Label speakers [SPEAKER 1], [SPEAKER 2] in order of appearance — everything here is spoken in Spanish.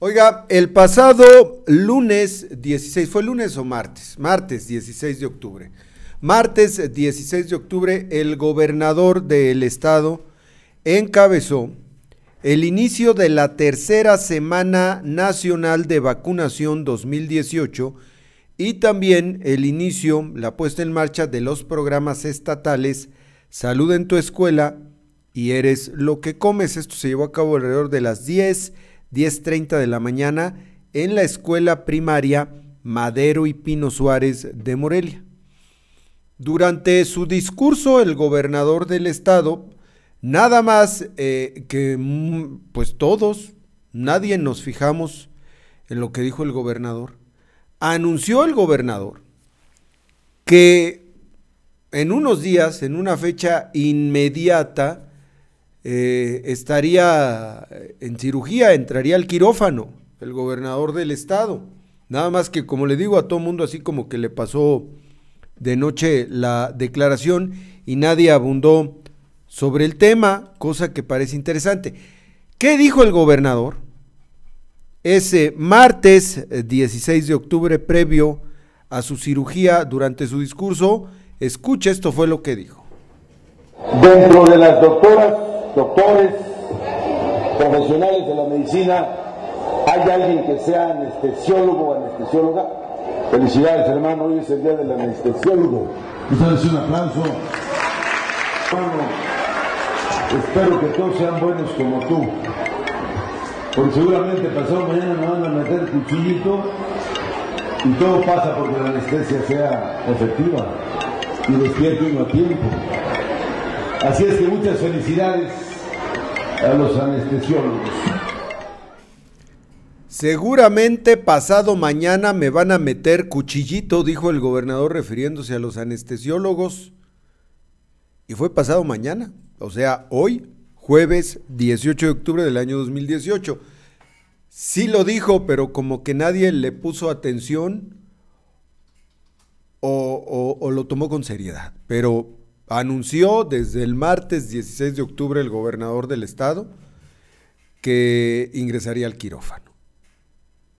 [SPEAKER 1] Oiga, el pasado lunes 16, ¿fue lunes o martes? Martes 16 de octubre. Martes 16 de octubre, el gobernador del estado encabezó el inicio de la tercera semana nacional de vacunación 2018 y también el inicio, la puesta en marcha de los programas estatales Salud en tu escuela y Eres lo que comes. Esto se llevó a cabo alrededor de las 10 10.30 de la mañana en la escuela primaria Madero y Pino Suárez de Morelia. Durante su discurso, el gobernador del estado, nada más eh, que mm, pues todos, nadie nos fijamos en lo que dijo el gobernador, anunció el gobernador que en unos días, en una fecha inmediata, eh, estaría en cirugía, entraría al quirófano, el gobernador del estado. Nada más que, como le digo a todo mundo, así como que le pasó de noche la declaración y nadie abundó sobre el tema, cosa que parece interesante. ¿Qué dijo el gobernador? Ese martes 16 de octubre, previo a su cirugía, durante su discurso, escucha, esto fue lo que dijo.
[SPEAKER 2] Dentro de las doctoras doctores, profesionales de la medicina, ¿hay alguien que sea anestesiólogo o anestesióloga? Felicidades, hermano, hoy es el día del anestesiólogo. Ustedes un aplauso. Bueno, espero que todos sean buenos como tú. Porque seguramente pasado mañana me van a meter cuchillito y todo pasa porque la anestesia sea efectiva y despierte uno a tiempo. Así es que muchas felicidades a los anestesiólogos.
[SPEAKER 1] Seguramente pasado mañana me van a meter cuchillito, dijo el gobernador refiriéndose a los anestesiólogos. Y fue pasado mañana, o sea, hoy, jueves 18 de octubre del año 2018. Sí lo dijo, pero como que nadie le puso atención o, o lo tomó con seriedad. Pero anunció desde el martes 16 de octubre el gobernador del estado que ingresaría al quirófano.